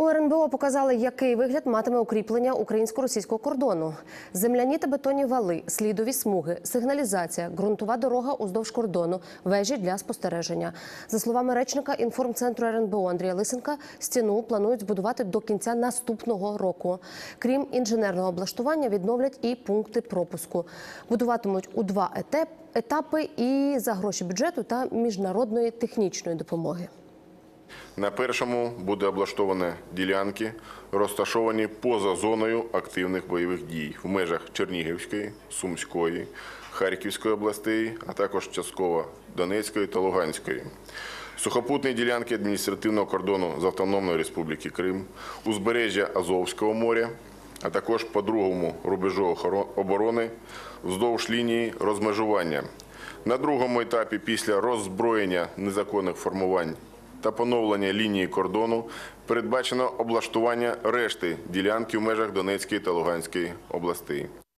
У РНБО показали, який вигляд матиме укріплення українсько-російського кордону. Земляні та бетонні вали, слідові смуги, сигналізація, ґрунтова дорога уздовж кордону, вежі для спостереження. За словами речника інформцентру РНБО Андрія Лисенка, стіну планують збудувати до кінця наступного року. Крім інженерного облаштування, відновлять і пункти пропуску. Будуватимуть у два етапи і за гроші бюджету та міжнародної технічної допомоги. На першому буде облаштовані ділянки, розташовані поза зоною активних бойових дій в межах Чернігівської, Сумської, Харківської областей, а також частково Донецької та Луганської. Сухопутні ділянки адміністративного кордону з Автономної Республіки Крим, узбережжя Азовського моря, а також по другому рубежу оборони вздовж лінії розмежування. На другому етапі після роззброєння незаконних формувань та поновлення лінії кордону передбачено облаштування решти ділянки в межах Донецької та Луганської областей.